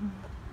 嗯。